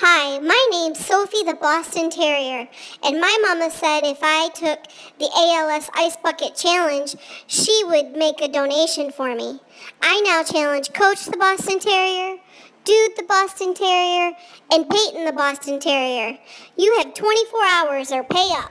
Hi, my name's Sophie the Boston Terrier, and my mama said if I took the ALS Ice Bucket Challenge, she would make a donation for me. I now challenge Coach the Boston Terrier, Dude the Boston Terrier, and Peyton the Boston Terrier. You have 24 hours or pay up.